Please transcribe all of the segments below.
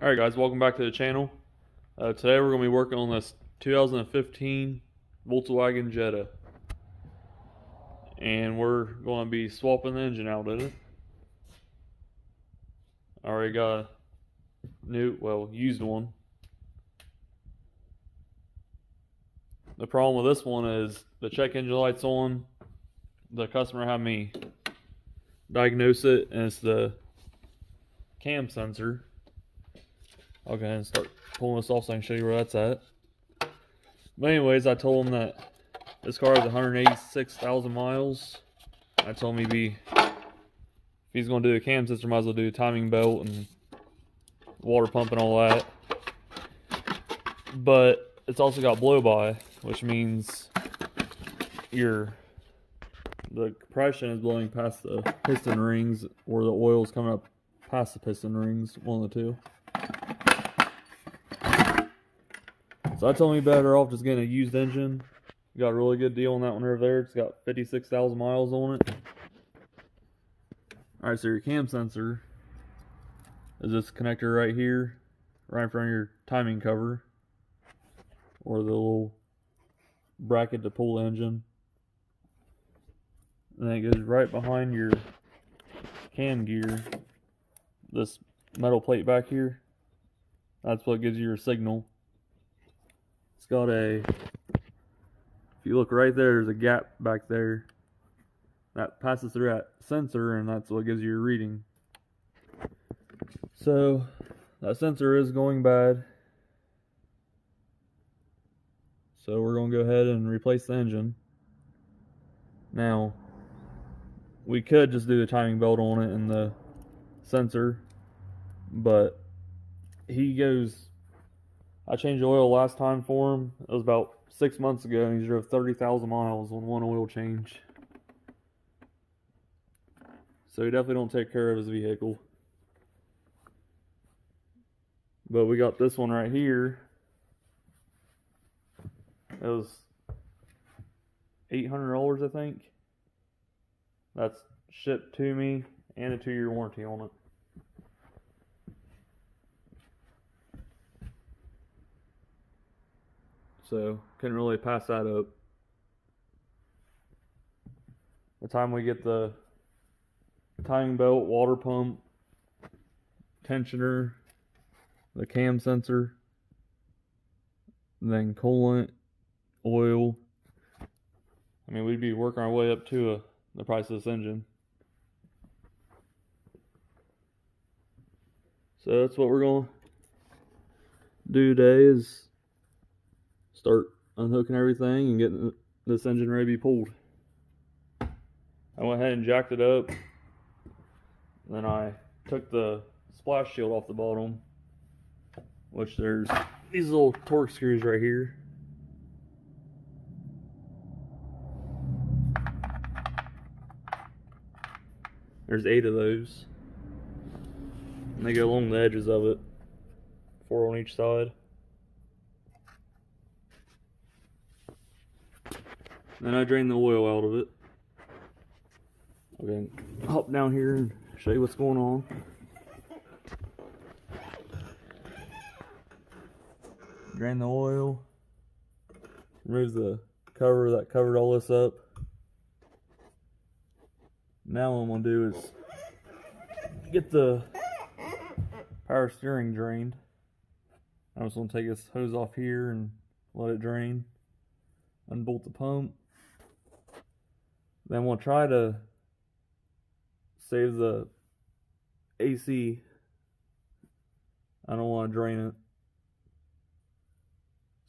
Alright guys, welcome back to the channel. Uh, today we're going to be working on this 2015 Volkswagen Jetta. And we're going to be swapping the engine out in it. I already got a new, well, used one. The problem with this one is the check engine light's on. The customer had me diagnose it, and it's the cam sensor. I'll go ahead and start pulling this off so I can show you where that's at. But anyways, I told him that this car has 186,000 miles. I told him he'd be, if he's going to do the cam sensor, might as well do a timing belt and water pump and all that. But it's also got blow by, which means your the compression is blowing past the piston rings or the oil is coming up past the piston rings, one of the two. So I told me better off just getting a used engine. Got a really good deal on that one over there. It's got 56,000 miles on it. Alright, so your cam sensor is this connector right here, right in front of your timing cover, or the little bracket to pull engine. And then it goes right behind your cam gear, this metal plate back here. That's what gives you your signal. It's got a, if you look right there, there's a gap back there that passes through that sensor and that's what gives you your reading. So that sensor is going bad. So we're going to go ahead and replace the engine. Now, we could just do the timing belt on it and the sensor, but he goes I changed oil last time for him. It was about six months ago, and he drove 30,000 miles on one oil change. So he definitely don't take care of his vehicle. But we got this one right here. It was $800, I think. That's shipped to me and a two-year warranty on it. so couldn't really pass that up. The time we get the timing belt, water pump, tensioner, the cam sensor, then coolant, oil. I mean, we'd be working our way up to a, the price of this engine. So that's what we're going to do today is start unhooking everything and getting this engine ready to be pulled. I went ahead and jacked it up. Then I took the splash shield off the bottom, which there's these little torque screws right here. There's eight of those. And they go along the edges of it, four on each side. Then I drain the oil out of it. Okay, hop down here and show you what's going on. Drain the oil. Remove the cover that covered all this up. Now what I'm going to do is get the power steering drained. I'm just going to take this hose off here and let it drain. Unbolt the pump. Then we'll try to save the AC. I don't want to drain it.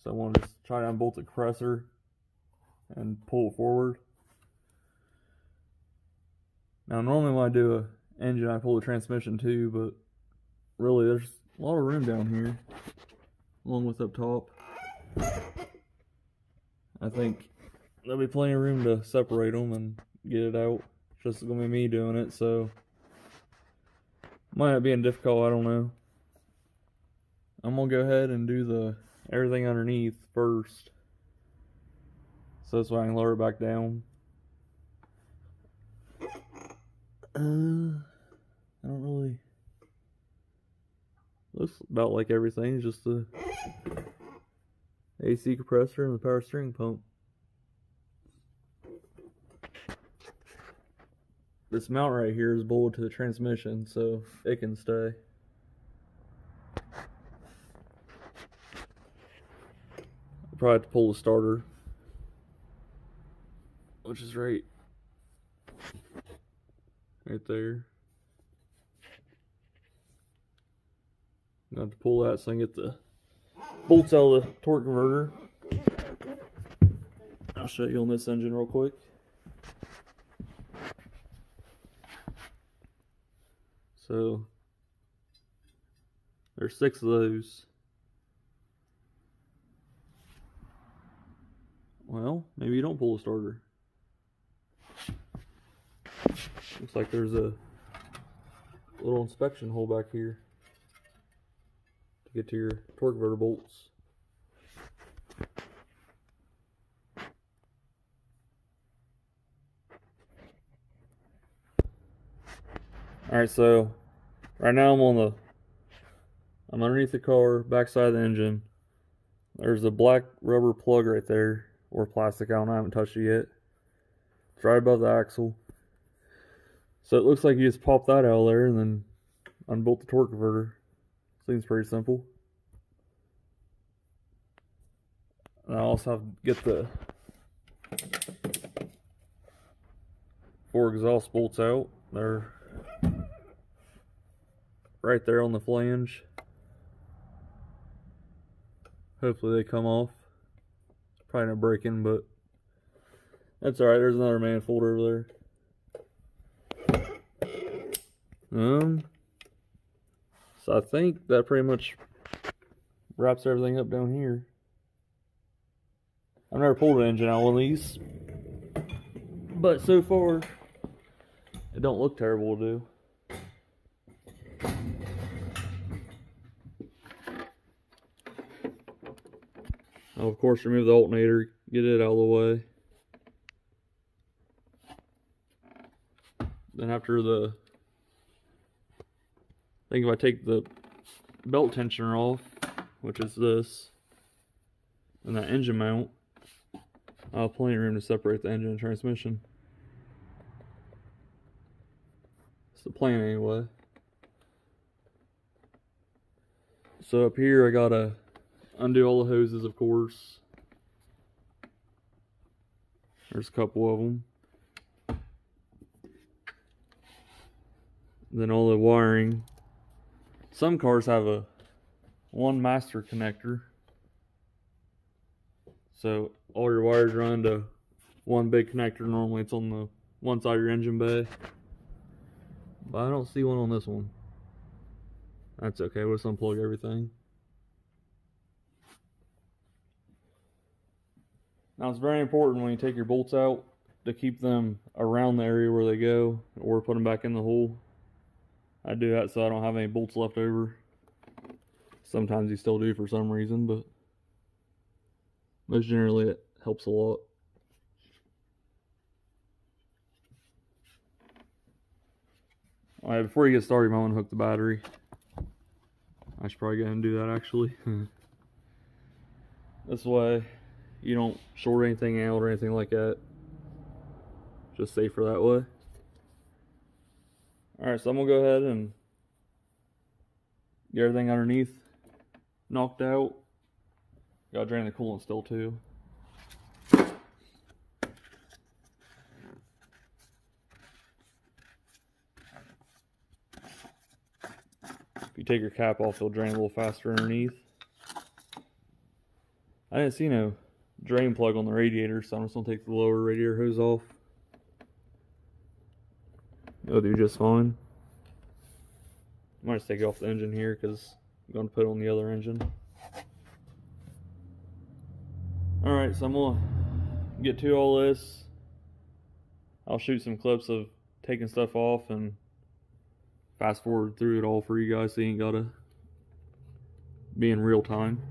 So I want to just try to unbolt the compressor and pull it forward. Now normally when I do a engine I pull the transmission too, but really there's a lot of room down here along with up top. I think there'll be plenty of room to separate them and get it out. Just gonna be me doing it, so might not be in difficult. I don't know. I'm gonna go ahead and do the everything underneath first, so that's why I can lower it back down. Uh, I don't really. Looks about like everything, just the AC compressor and the power steering pump. This mount right here is bolted to the transmission, so it can stay. Probably have to pull the starter, which is right, right there. Got to pull that so I can get the bolts out of the torque converter. I'll show you on this engine real quick. So there's six of those. Well, maybe you don't pull the starter. Looks like there's a little inspection hole back here to get to your torque converter bolts. Alright, so right now I'm on the I'm underneath the car, backside of the engine. There's a black rubber plug right there, or plastic, I don't know, I haven't touched it yet. It's right above the axle. So it looks like you just pop that out of there and then unbolt the torque converter. Seems pretty simple. And I also have to get the four exhaust bolts out. They're right there on the flange. Hopefully they come off. Probably not breaking, but that's alright. There's another manifold over there. Um, so I think that pretty much wraps everything up down here. I've never pulled an engine out of one of these, but so far it don't look terrible to do. I'll of course remove the alternator, get it out of the way. Then after the, I think if I take the belt tensioner off, which is this, and that engine mount, I'll have plenty of room to separate the engine and transmission. It's the plan anyway. So up here I gotta undo all the hoses of course. There's a couple of them. Then all the wiring. Some cars have a one master connector. So all your wires run to one big connector. Normally it's on the one side of your engine bay. But I don't see one on this one. That's okay, we'll just unplug everything. Now it's very important when you take your bolts out to keep them around the area where they go or put them back in the hole. I do that so I don't have any bolts left over. Sometimes you still do for some reason, but most generally it helps a lot. Alright, before you get started, want to hook the battery. I should probably go ahead and do that actually. this way you don't short anything out or anything like that. Just safer that way. Alright, so I'm gonna go ahead and get everything underneath knocked out. Gotta drain the coolant still too. If you take your cap off, it'll drain a little faster underneath. I didn't see no drain plug on the radiator, so I'm just gonna take the lower radiator hose off. Oh, It'll do just fine. Might just take it off the engine here because I'm gonna put it on the other engine. Alright, so I'm gonna get to all this. I'll shoot some clips of taking stuff off and fast forward through it all for you guys so you ain't gotta be in real time.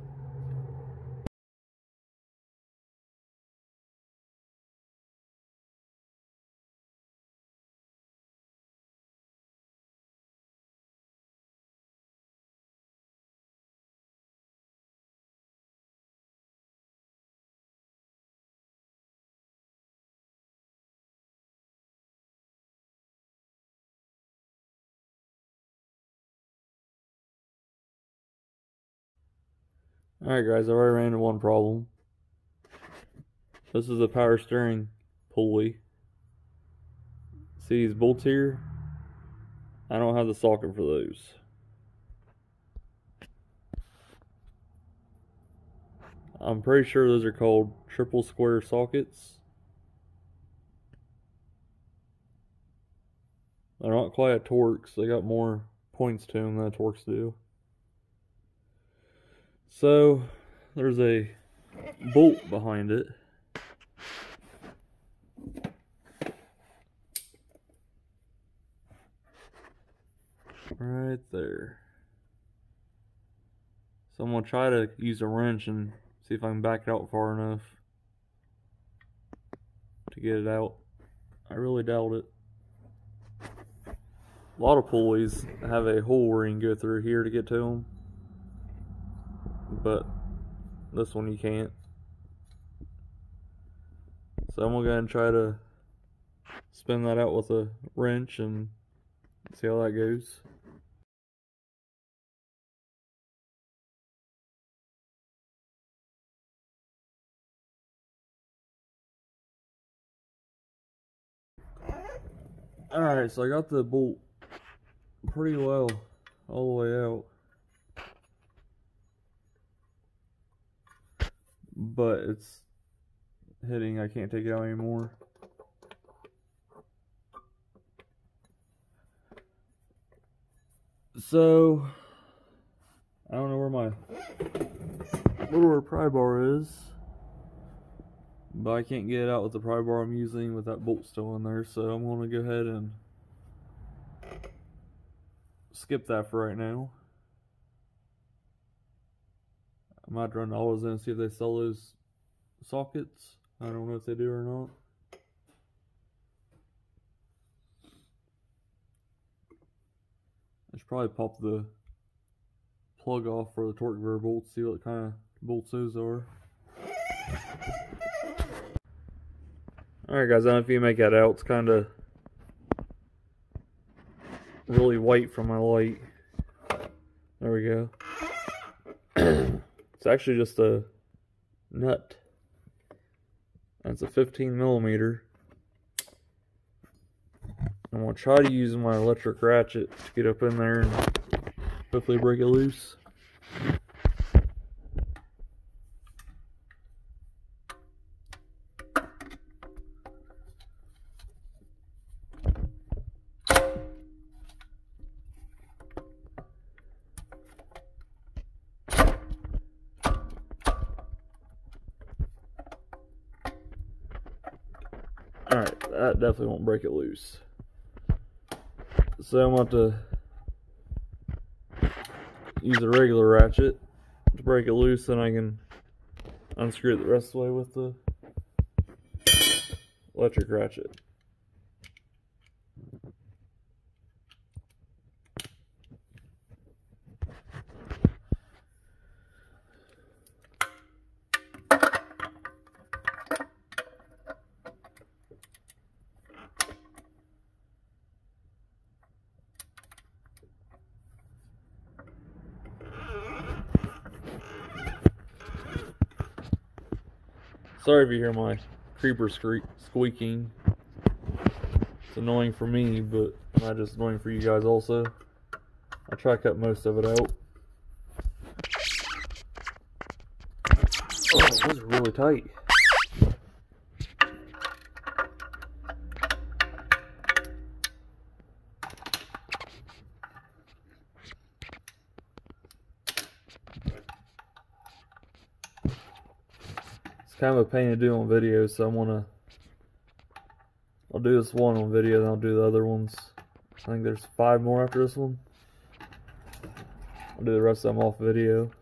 Alright guys, I already ran into one problem. This is a power steering pulley. See these bolts here? I don't have the socket for those. I'm pretty sure those are called triple square sockets. They're not quite at Torx. They got more points to them than a Torx do. So, there's a bolt behind it. Right there. So I'm going to try to use a wrench and see if I can back it out far enough to get it out. I really doubt it. A lot of pulleys have a hole where you can go through here to get to them. But this one you can't. So I'm gonna go ahead and try to spin that out with a wrench and see how that goes. Alright, so I got the bolt pretty well all the way out. But it's hitting, I can't take it out anymore. So, I don't know where my little pry bar is. But I can't get it out with the pry bar I'm using with that bolt still in there. So I'm going to go ahead and skip that for right now. I might run all those in and see if they sell those sockets. I don't know if they do or not. I should probably pop the plug off for the torque converter bolts, see what kind of bolts those are. Alright guys, I don't know if you make that out, it's kind of really white from my light. There we go. it's actually just a nut. And it's a 15 millimeter. I'm going to try to use my electric ratchet to get up in there and hopefully break it loose. That definitely won't break it loose. So I'm going to use a regular ratchet to break it loose, and I can unscrew it the rest of the way with the electric ratchet. Sorry if you hear my creeper squeaking. It's annoying for me, but not just annoying for you guys also. I try to cut most of it out. Oh, this is really tight. Kind of a pain to do on video, so I'm gonna I'll do this one on video, then I'll do the other ones. I think there's five more after this one. I'll do the rest of them off video.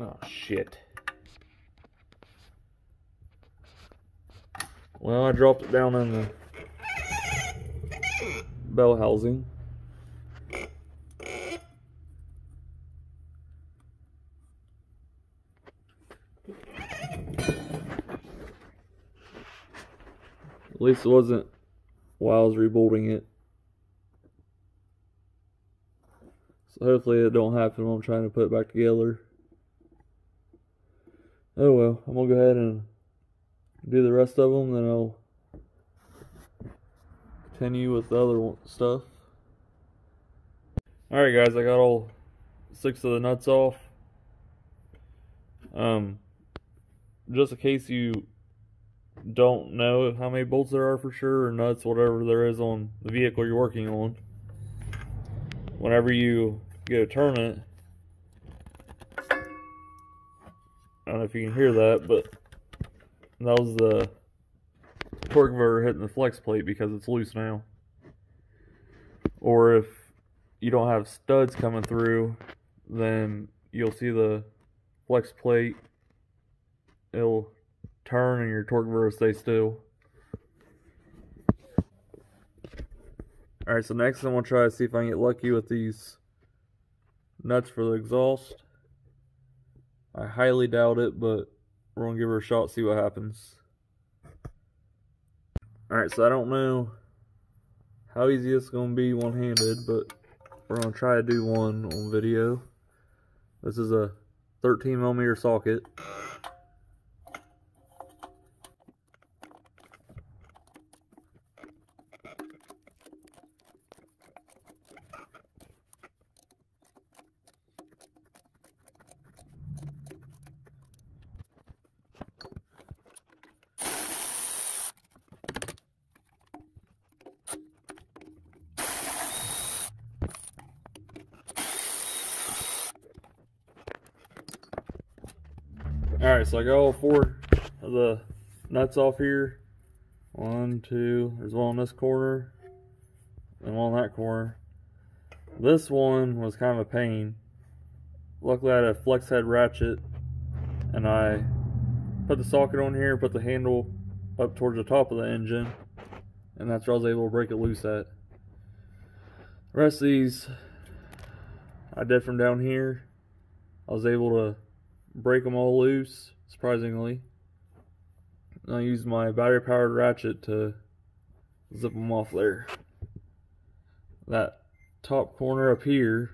Oh shit. Well, I dropped it down in the bell housing. At least it wasn't while I was rebolting it. So hopefully it don't happen when I'm trying to put it back together. Oh well, I'm gonna go ahead and do the rest of them, then I'll continue with the other stuff. Alright guys, I got all six of the nuts off. Um, just in case you don't know how many bolts there are for sure, or nuts, whatever there is on the vehicle you're working on, whenever you go to turn it, I don't know if you can hear that, but that was the torque converter hitting the flex plate because it's loose now. Or if you don't have studs coming through, then you'll see the flex plate. It'll turn and your torque converter stay still. Alright, so next I'm going to try to see if I can get lucky with these nuts for the exhaust. I highly doubt it, but we're going to give her a shot, see what happens. Alright, so I don't know how easy it's going to be one-handed, but we're going to try to do one on video. This is a 13 millimeter socket. Alright, I got all four of the nuts off here. One, two, there's one on this corner, and one on that corner. This one was kind of a pain. Luckily I had a flex head ratchet, and I put the socket on here, put the handle up towards the top of the engine, and that's where I was able to break it loose at. The rest of these, I did from down here. I was able to break them all loose, surprisingly. I used my battery powered ratchet to zip them off there. That top corner up here,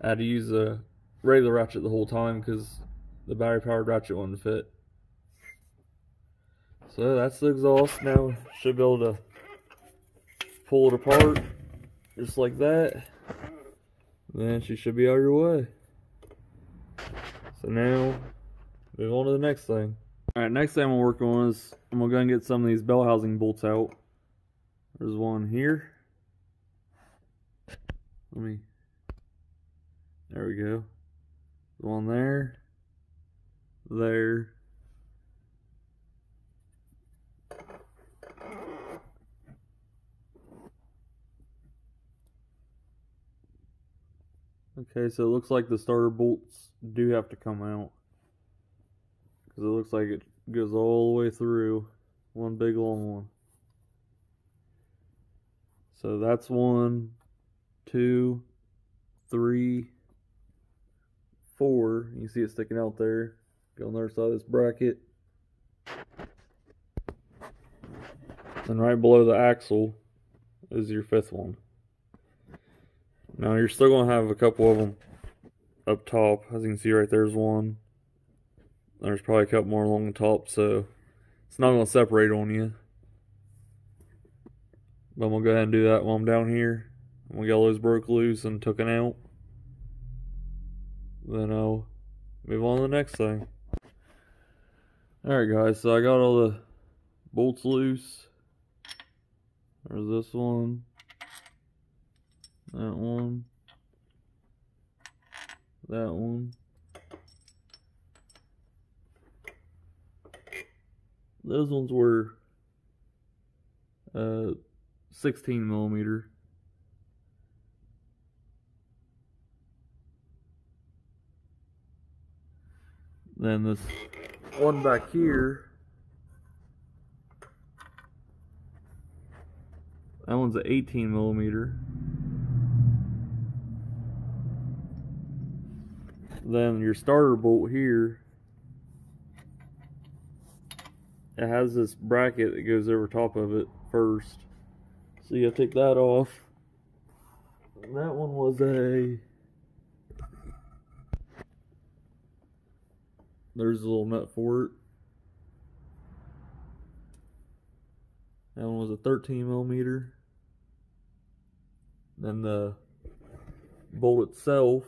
I had to use a regular ratchet the whole time because the battery powered ratchet wouldn't fit. So that's the exhaust. Now should be able to pull it apart just like that. Then she should be out of your way. So now, move on to the next thing. Alright, next thing I'm going to work on is, I'm going to go and get some of these bell housing bolts out. There's one here. Let me, there we go. One there, there. Okay, so it looks like the starter bolts do have to come out. Because it looks like it goes all the way through. One big long one. So that's one, two, three, four. You can see it sticking out there. Go on the other side of this bracket. And right below the axle is your fifth one. Now you're still going to have a couple of them up top. As you can see right there's one. There's probably a couple more along the top, so it's not going to separate on you. But I'm going to go ahead and do that while I'm down here. We got those broke loose and took it out. Then I'll move on to the next thing. Alright guys, so I got all the bolts loose. There's this one. That one. That one. Those ones were uh, 16 millimeter. Then this one back here, that one's an 18 millimeter. Then your starter bolt here, it has this bracket that goes over top of it first. So you gotta take that off. That one was a. There's a little nut for it. That one was a 13 millimeter. Then the bolt itself.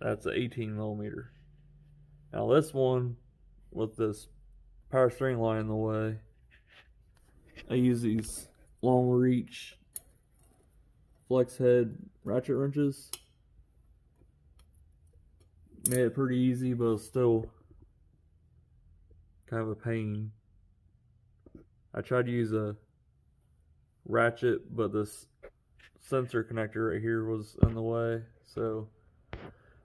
That's an 18 millimeter. Now this one with this power steering line in the way, I use these long reach flex head ratchet wrenches. Made it pretty easy, but still kind of a pain. I tried to use a ratchet, but this sensor connector right here was in the way. So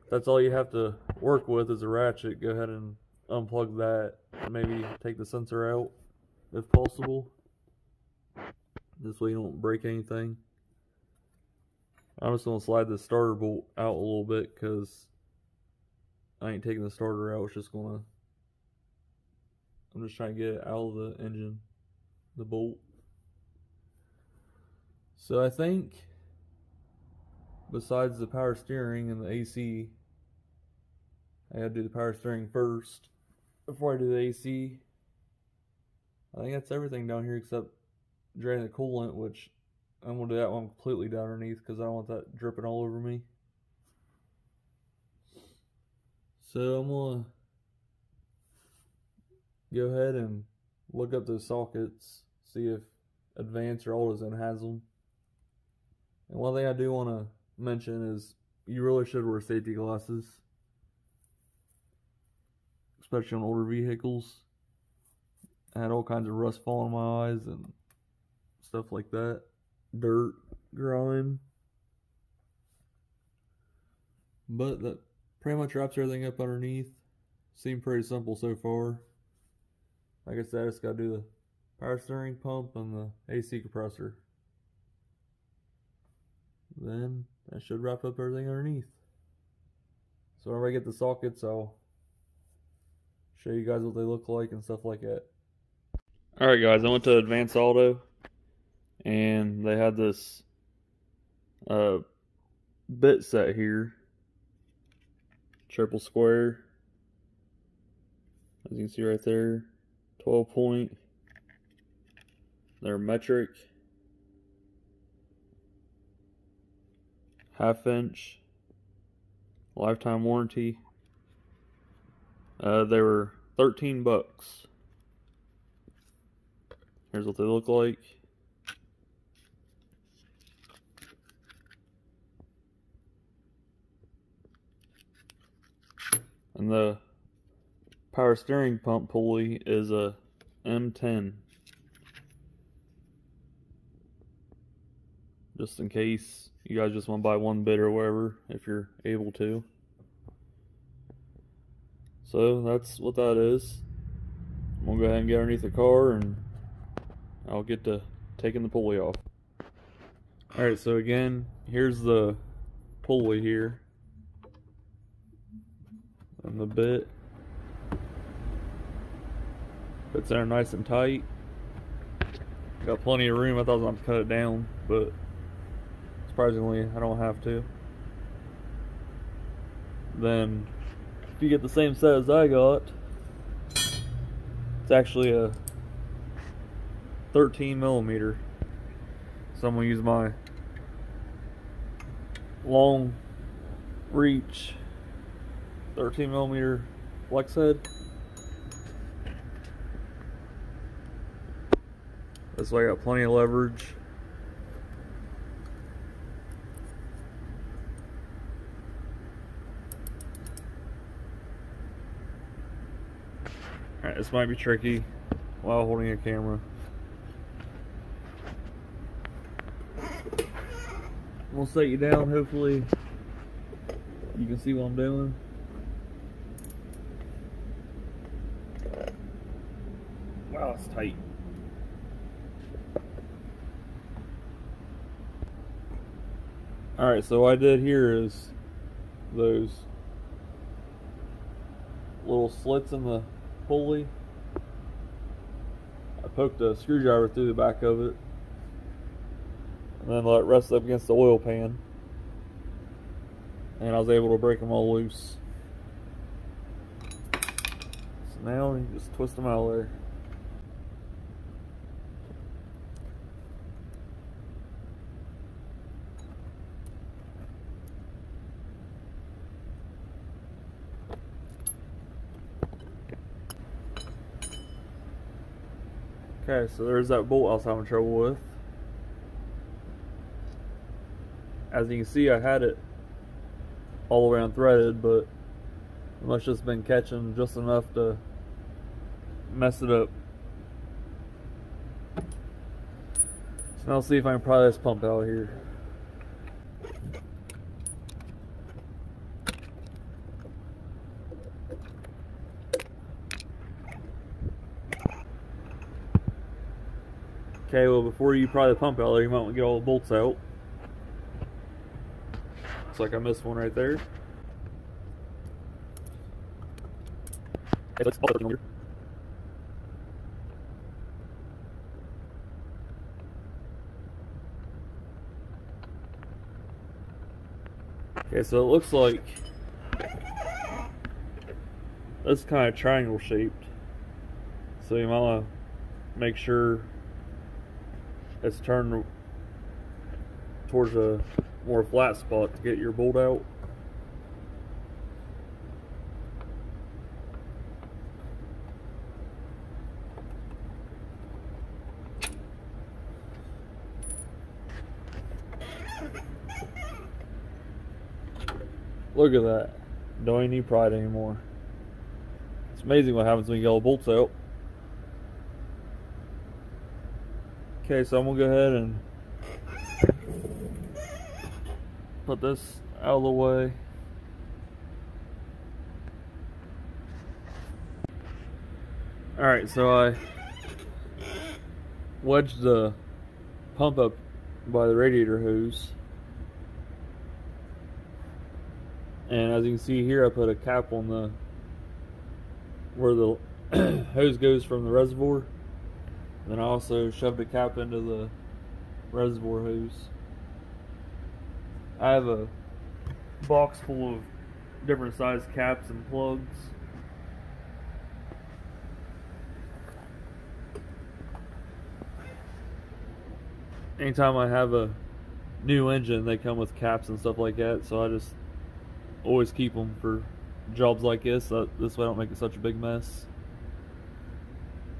that's all you have to work with is a ratchet. Go ahead and unplug that. Maybe take the sensor out if possible. This way you don't break anything. I'm just going to slide the starter bolt out a little bit because I ain't taking the starter out. It's just going to... I'm just trying to get it out of the engine, the bolt. So I think besides the power steering and the AC, I gotta do the power steering first before I do the AC. I think that's everything down here except drain the coolant, which I'm gonna do that one completely down underneath because I don't want that dripping all over me. So I'm gonna go ahead and look up those sockets, see if Advance or AutoZone has them. And one thing I do want to mention is you really should wear safety glasses, especially on older vehicles. I had all kinds of rust fall in my eyes and stuff like that, dirt, grime. But that pretty much wraps everything up underneath. Seemed pretty simple so far. Like I said, I just got to do the power steering pump and the AC compressor. Then that should wrap up everything underneath. So whenever I get the sockets, I'll show you guys what they look like and stuff like that. Alright guys, I went to Advance Auto and they had this uh, bit set here. Triple square. As you can see right there. 12 point. They're metric. Half inch. Lifetime warranty. Uh, they were 13 bucks. Here's what they look like. And the power steering pump pulley is a M10. Just in case you guys just want to buy one bit or whatever, if you're able to. So that's what that is. I'm gonna go ahead and get underneath the car and I'll get to taking the pulley off. Alright, so again, here's the pulley here. And the bit. Fits there nice and tight. Got plenty of room. I thought I was to cut it down, but surprisingly, I don't have to. Then, if you get the same set as I got, it's actually a 13 millimeter. So I'm to use my long reach 13 millimeter flex head. This way I got plenty of leverage. Alright, this might be tricky while holding a camera. We'll set you down, hopefully you can see what I'm doing. Wow, it's tight. Alright, so what I did here is those little slits in the pulley. I poked a screwdriver through the back of it. And then let it rest up against the oil pan. And I was able to break them all loose. So now you just twist them out of there Okay, so there's that bolt I was having trouble with. As you can see, I had it all around threaded, but it must just been catching just enough to mess it up. So now I'll see if I can pry this pump out here. Okay, well before you pry the pump out there, you might want to get all the bolts out. Looks like I missed one right there. Okay, so it looks like this kind of triangle shaped. So you might want to make sure it's turned towards a more flat spot to get your bolt out. Look at that. Don't need pride anymore. It's amazing what happens when you get all the bolts out. Okay, so I'm gonna go ahead and put this out of the way. Alright, so I wedged the pump up by the radiator hose. And as you can see here, I put a cap on the where the hose goes from the reservoir. Then I also shoved a cap into the reservoir hose. I have a box full of different size caps and plugs. Anytime I have a new engine, they come with caps and stuff like that, so I just always keep them for jobs like this. This way I don't make it such a big mess.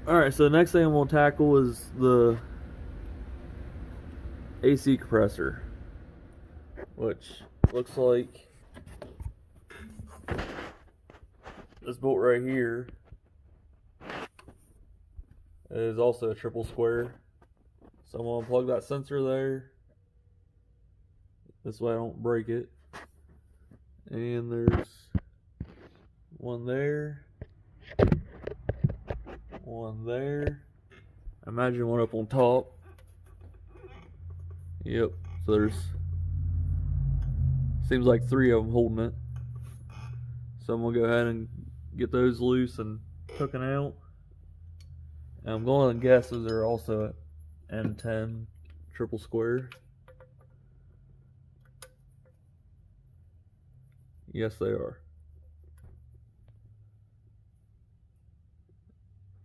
Alright, so the next thing I'm going to tackle is the AC compressor, which looks like this bolt right here is also a triple square. So I'm going to plug that sensor there. This way I don't break it. And there's one there one there. Imagine one up on top. Yep, so there's seems like three of them holding it. So I'm gonna go ahead and get those loose and hooking out. And I'm going to guess those are also M10 triple square. Yes, they are.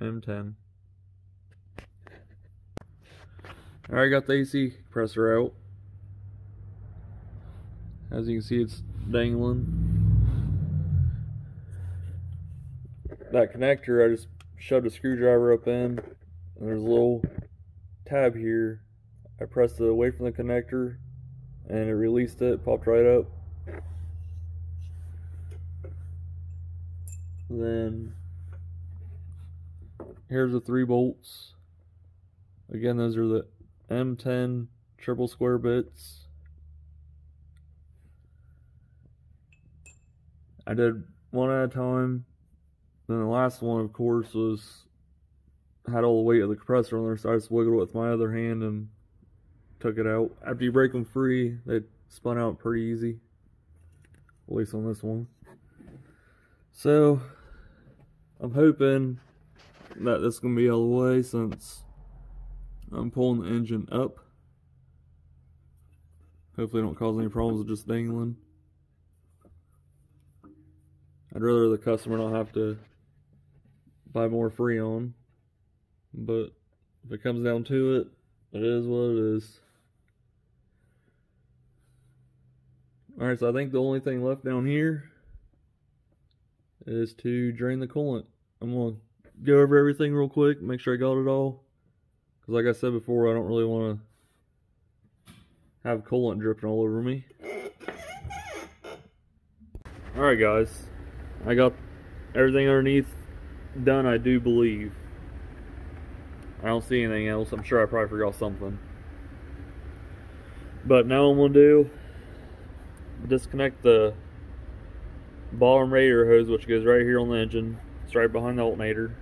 M10. Alright, got the AC compressor out. As you can see, it's dangling. That connector, I just shoved a screwdriver up in. And there's a little tab here. I pressed it away from the connector and it released it, popped right up. Then Here's the three bolts. Again, those are the M10 triple square bits. I did one at a time. Then the last one, of course, was had all the weight of the compressor on there, so I just wiggled it with my other hand and took it out. After you break them free, they spun out pretty easy. At least on this one. So, I'm hoping that this is going to be all the way since I'm pulling the engine up. Hopefully don't cause any problems with just dangling. I'd rather the customer not have to buy more Freon. But if it comes down to it, it is what it is. Alright, so I think the only thing left down here is to drain the coolant. I'm to go over everything real quick, make sure I got it all. Because like I said before, I don't really want to have coolant dripping all over me. Alright guys, I got everything underneath done, I do believe. I don't see anything else. I'm sure I probably forgot something. But now I'm going to do, disconnect the bottom radiator hose, which goes right here on the engine. It's right behind the alternator.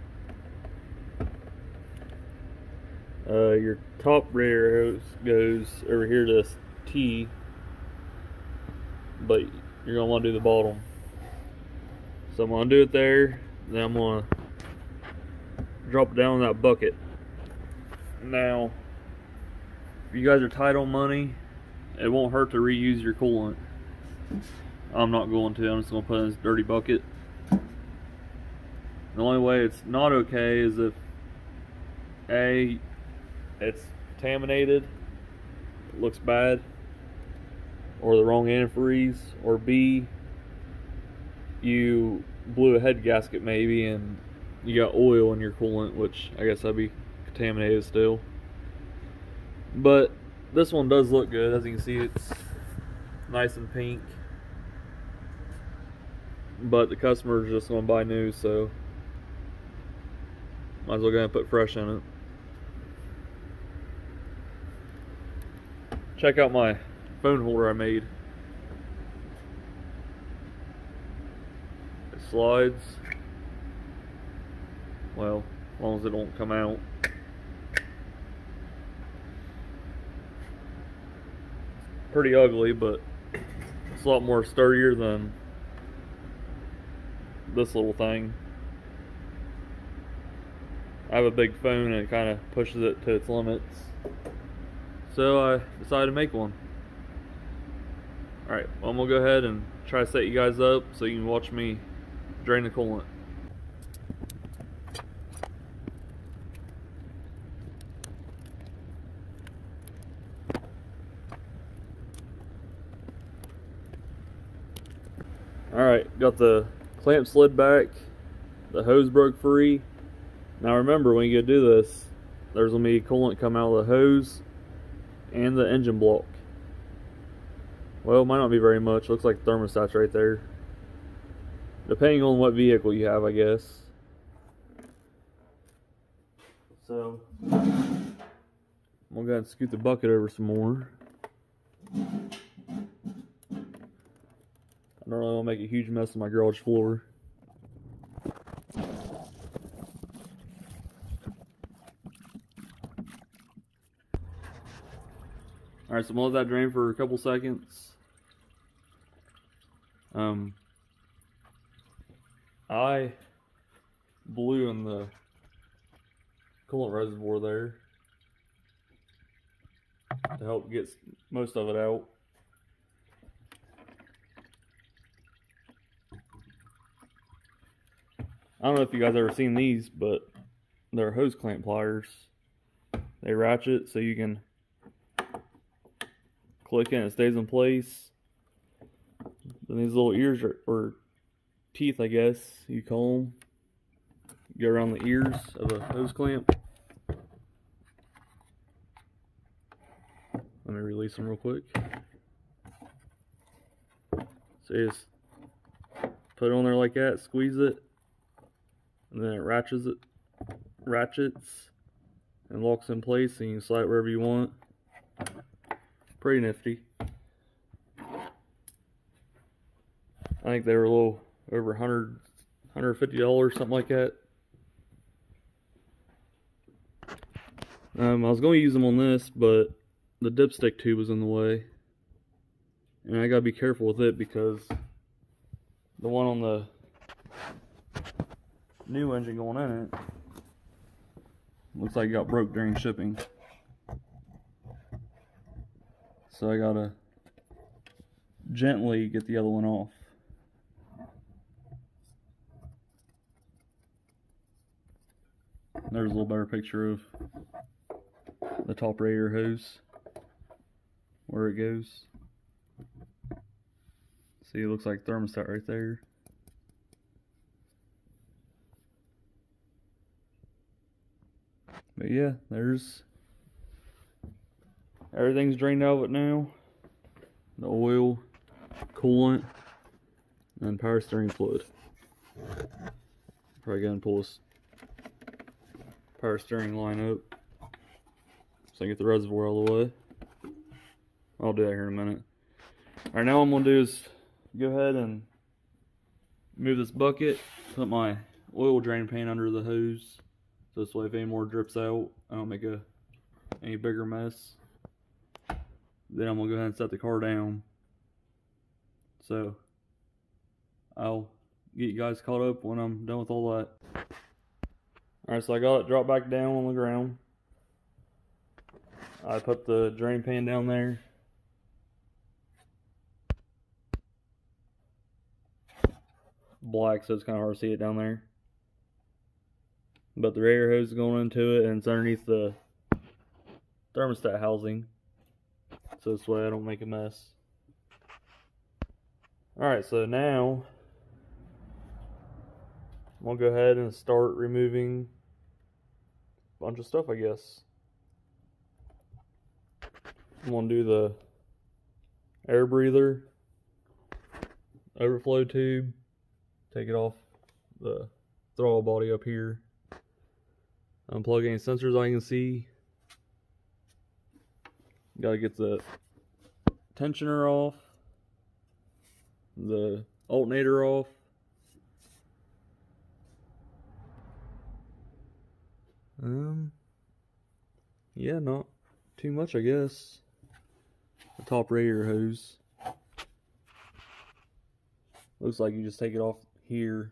Uh, your top hose goes over here to this T, but you're to want to do the bottom. So I'm to do it there, then I'm to drop it down in that bucket. Now, if you guys are tight on money, it won't hurt to reuse your coolant. I'm not going to, I'm just to put in this dirty bucket. The only way it's not okay is if A, it's contaminated, it looks bad, or the wrong antifreeze, or B, you blew a head gasket maybe and you got oil in your coolant, which I guess that'd be contaminated still. But this one does look good. As you can see, it's nice and pink. But the customer is just going to buy new, so might as well go ahead and put fresh in it. Check out my phone holder I made. It slides. Well, as long as it don't come out. Pretty ugly, but it's a lot more sturdier than this little thing. I have a big phone and it kind of pushes it to its limits. So I decided to make one. Alright, well I'm going to go ahead and try to set you guys up so you can watch me drain the coolant. Alright, got the clamp slid back, the hose broke free. Now remember, when you do this, there's going to be coolant come out of the hose and the engine block. Well, it might not be very much. Looks like thermostat's right there. Depending on what vehicle you have, I guess. So, I'm to go ahead and scoot the bucket over some more. I don't really want to make a huge mess of my garage floor. Alright, so I'm gonna let that drain for a couple seconds. Um, I blew in the coolant reservoir there to help get most of it out. I don't know if you guys ever seen these, but they're hose clamp pliers. They ratchet so you can click and it stays in place. Then these little ears are, or teeth, I guess you call them, go around the ears of a hose clamp. Let me release them real quick. So you just put it on there like that, squeeze it, and then it ratchets it ratchets and locks in place and you can slide it wherever you want pretty nifty I think they were a little over 100 $150 something like that um, I was going to use them on this but the dipstick tube was in the way and I gotta be careful with it because the one on the new engine going in it. Looks like it got broke during shipping. So I gotta gently get the other one off. There's a little better picture of the top radiator hose, where it goes. See, it looks like thermostat right there. But yeah, there's everything's drained out of it now. The oil, coolant, and power steering fluid. Probably gonna pull this power steering line up so I get the reservoir all the way. I'll do that here in a minute. Alright, now what I'm gonna do is go ahead and move this bucket, put my oil drain pan under the hose so this way if any more drips out, I don't make a any bigger mess. Then I'm gonna go ahead and set the car down. So I'll get you guys caught up when I'm done with all that. Alright, so I got it dropped back down on the ground. I put the drain pan down there. Black, so it's kind of hard to see it down there but the air hose is going into it and it's underneath the thermostat housing so this way I don't make a mess alright so now I'm gonna go ahead and start removing a bunch of stuff I guess I'm gonna do the air breather overflow tube take it off the throttle body up here Unplug any sensors I can see. Gotta get the tensioner off. The alternator off. Um, yeah, not too much, I guess. The top radiator hose. Looks like you just take it off here.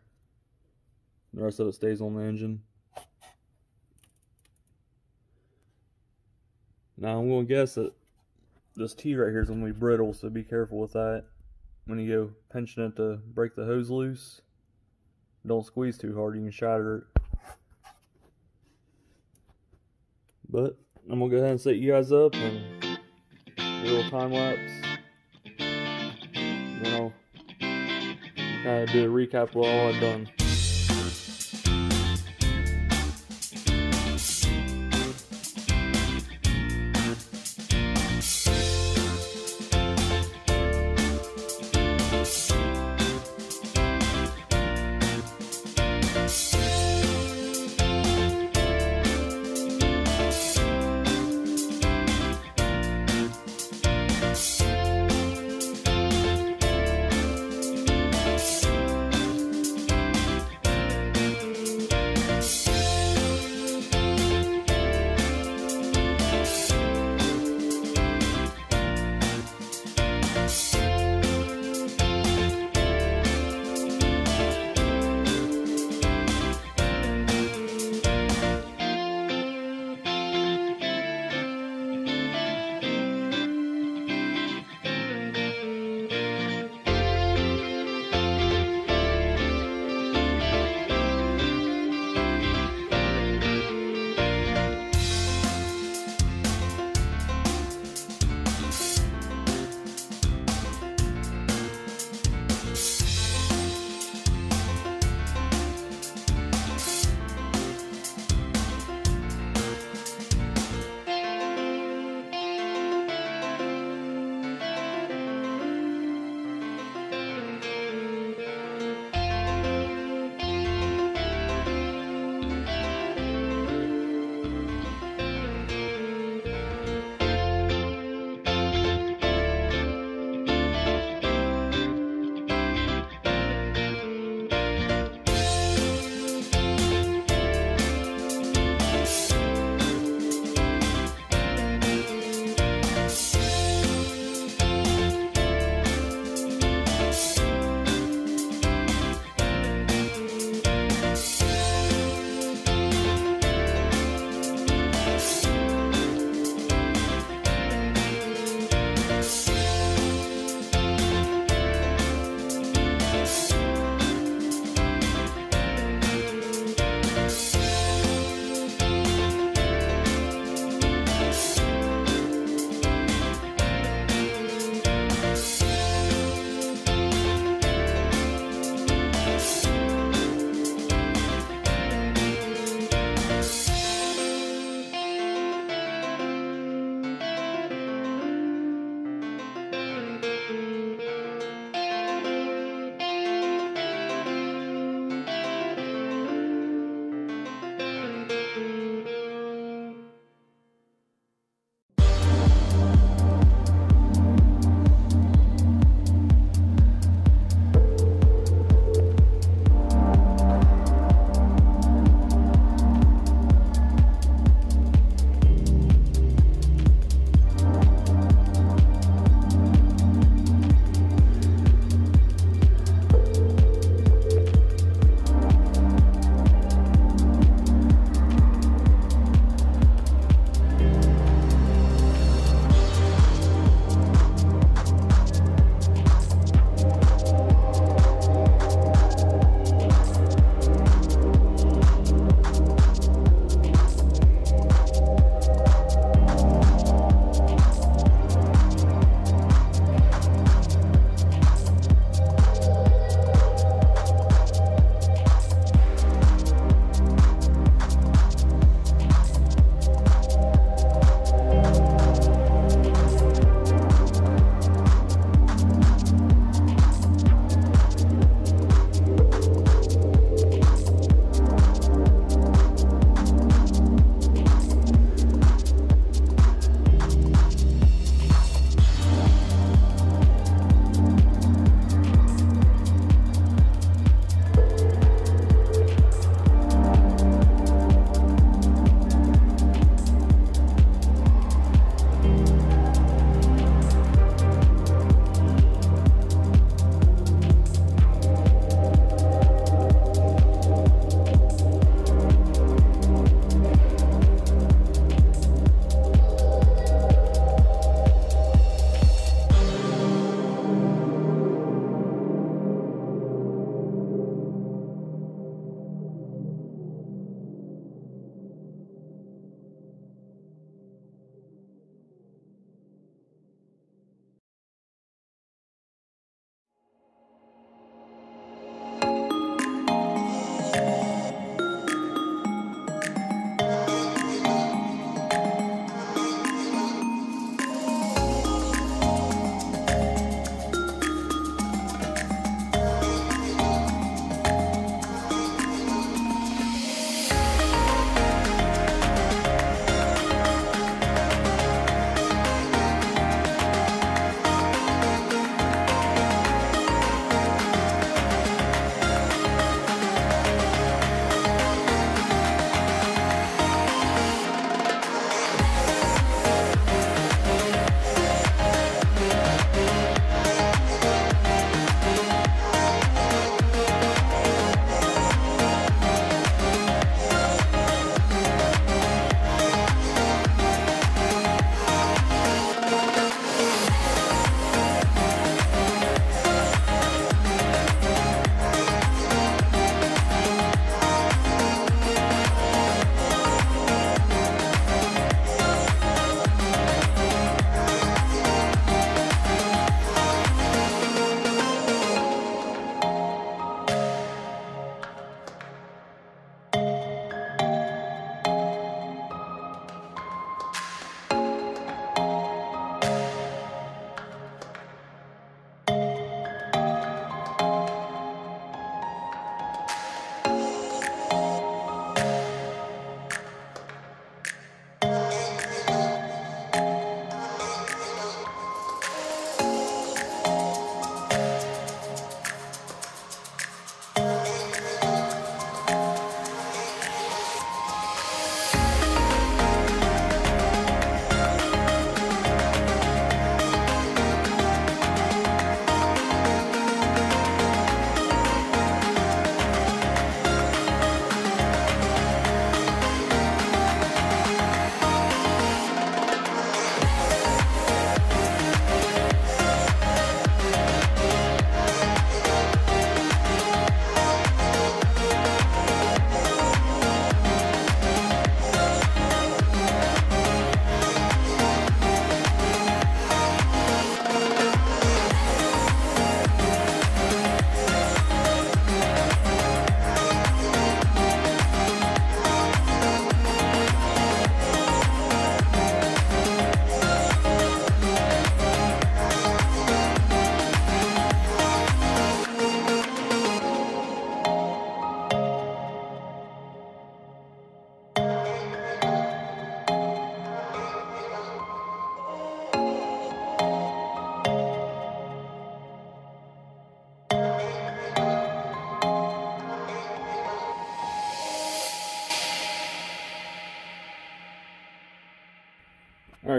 The rest of it stays on the engine. Now I'm going to guess that this T right here is to be brittle, so be careful with that. When you go pinching it to break the hose loose, don't squeeze too hard, you can shatter it. But I'm going to go ahead and set you guys up and do a little time lapse. Then I'll kind of do a recap of all I've done.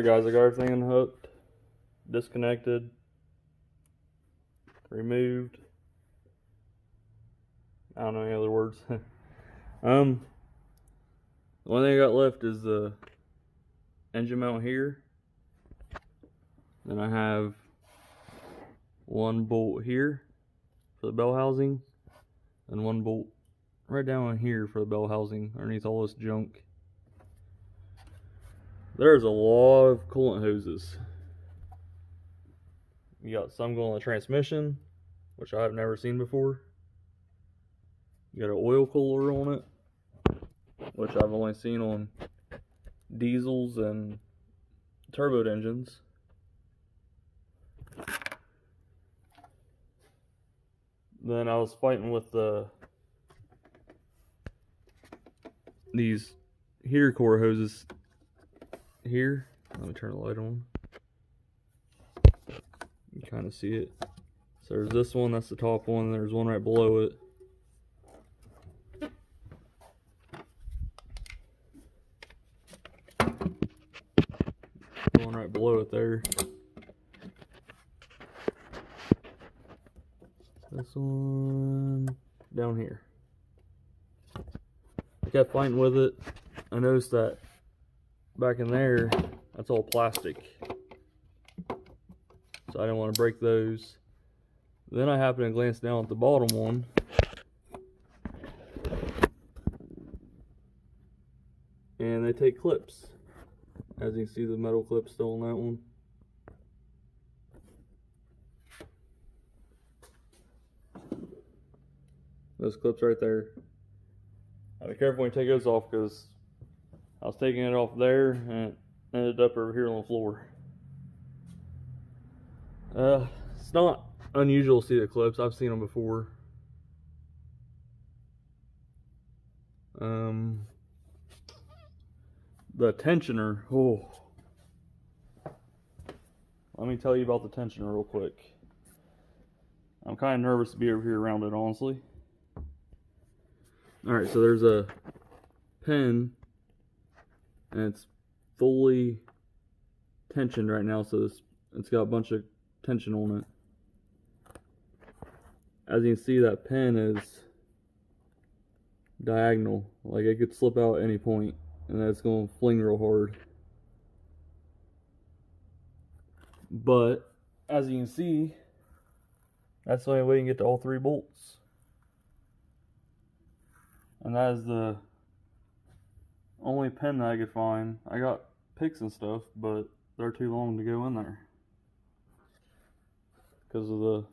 Alright guys, I got everything unhooked, disconnected, removed. I don't know any other words. um, the only thing I got left is the engine mount here. Then I have one bolt here for the bell housing and one bolt right down here for the bell housing underneath all this junk. There's a lot of coolant hoses. You got some going on the transmission, which I have never seen before. You got an oil cooler on it, which I've only seen on diesels and turbo engines. Then I was fighting with the these heater core hoses here. Let me turn the light on. You kind of see it. So there's this one, that's the top one, there's one right below it. One right below it there. This one down here. I kept fighting with it. I noticed that back in there, that's all plastic. So I didn't want to break those. Then I happened to glance down at the bottom one. And they take clips. As you can see the metal clip still on that one. Those clips right there. Now be careful when you take those off because I was taking it off there and it ended up over here on the floor. Uh, it's not unusual to see the clips. I've seen them before. Um, the tensioner. Oh, let me tell you about the tensioner real quick. I'm kind of nervous to be over here around it, honestly. All right, so there's a pin, and it's fully tensioned right now, so it's, it's got a bunch of tension on it. As you can see, that pin is diagonal. Like it could slip out at any point, and that's going to fling real hard. But as you can see, that's the only way you can get to all three bolts. And that is the only pen that I could find. I got picks and stuff, but they're too long to go in there. Because of the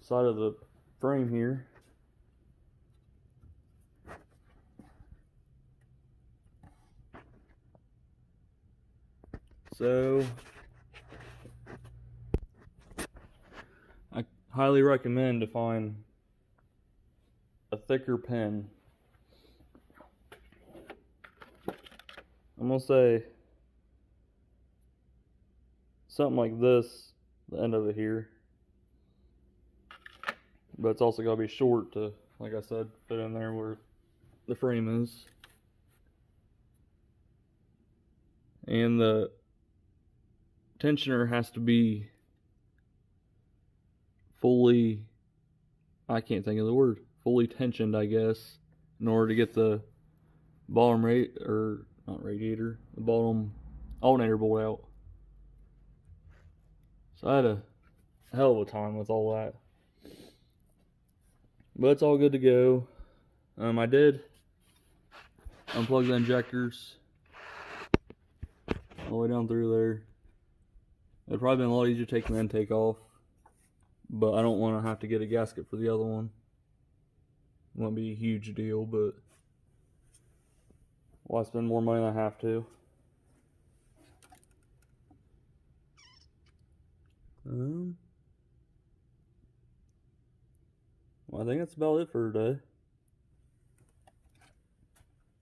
side of the frame here. So, I highly recommend to find a thicker pen. I'm gonna say something like this, the end of it here. But it's also gotta be short to, like I said, fit in there where the frame is. And the tensioner has to be fully, I can't think of the word, fully tensioned, I guess, in order to get the bottom rate, or not radiator, the bottom alternator bolt out. So I had a hell of a time with all that. But it's all good to go. Um, I did unplug the injectors all the way down through there. It'd probably been a lot easier to take the intake off, but I don't want to have to get a gasket for the other one. Won't be a huge deal, but well, spend more money than I have to? Um, well, I think that's about it for today.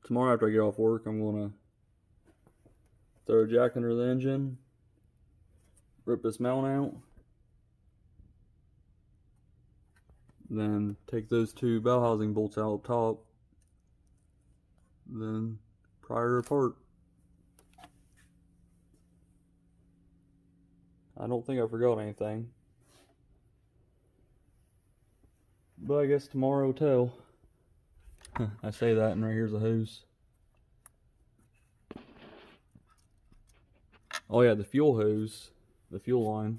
Tomorrow after I get off work, I'm gonna throw a jack under the engine, rip this mount out, then take those two bell housing bolts out up top, then prior report. I don't think I forgot anything. But I guess tomorrow will tell. I say that and right here's the hose. Oh yeah, the fuel hose, the fuel line.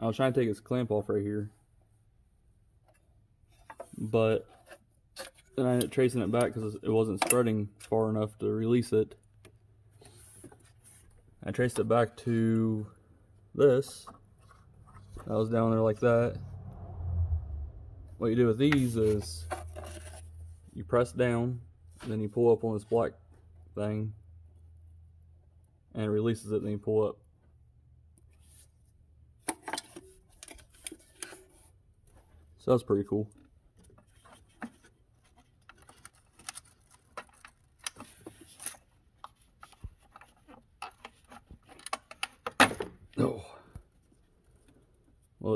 I was trying to take this clamp off right here. But then I ended up tracing it back because it wasn't spreading far enough to release it. I traced it back to this. That was down there like that. What you do with these is you press down, then you pull up on this black thing, and it releases it, then you pull up. So that's pretty cool.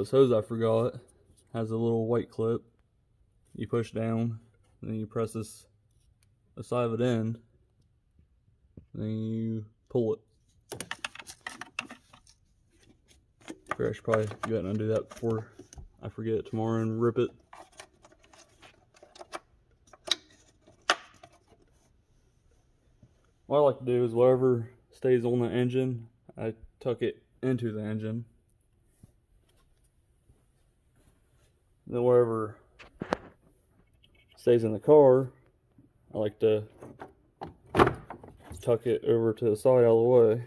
This hose I forgot has a little white clip. You push down, then you press this the side of it in, then you pull it. I should probably go ahead and undo that before I forget it tomorrow and rip it. What I like to do is whatever stays on the engine, I tuck it into the engine. Then wherever stays in the car, I like to tuck it over to the side all the way.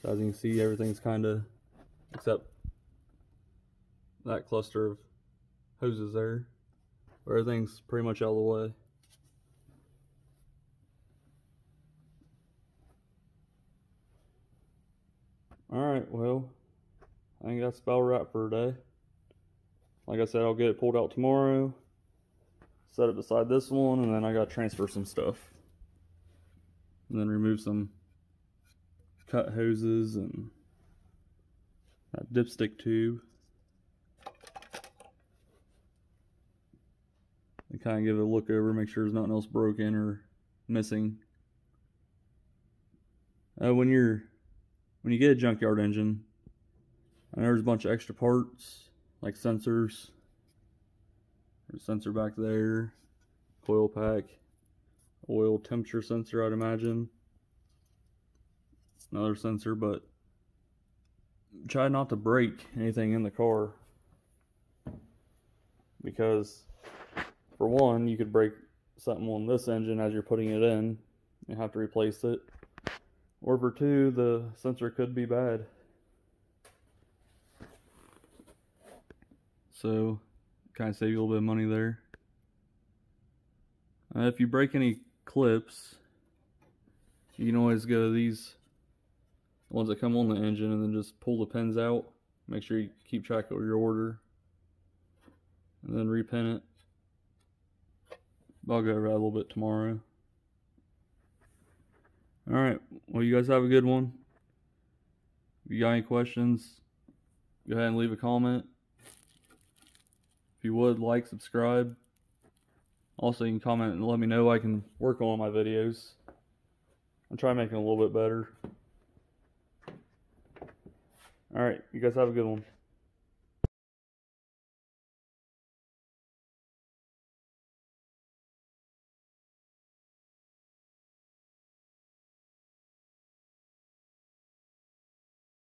So as you can see, everything's kind of, except that cluster of hoses there, everything's pretty much out of the way. Alright, well, I think that's about right for today. Like I said, I'll get it pulled out tomorrow, set it beside this one, and then I got to transfer some stuff. And then remove some cut hoses and that dipstick tube. And kind of give it a look over, make sure there's nothing else broken or missing. Uh, when you're when you get a junkyard engine, and there's a bunch of extra parts like sensors. There's a sensor back there, coil pack, oil temperature sensor, I'd imagine. Another sensor, but try not to break anything in the car because, for one, you could break something on this engine as you're putting it in and have to replace it. Or for two, the sensor could be bad. So, kind of save you a little bit of money there. Uh, if you break any clips, you can always go to these ones that come on the engine and then just pull the pins out. Make sure you keep track of your order. And then repin it. I'll go over that a little bit tomorrow. Alright, well you guys have a good one. If you got any questions, go ahead and leave a comment. You would, like, subscribe. Also, you can comment and let me know I can work on my videos. I'll try making a little bit better. Alright, you guys have a good one.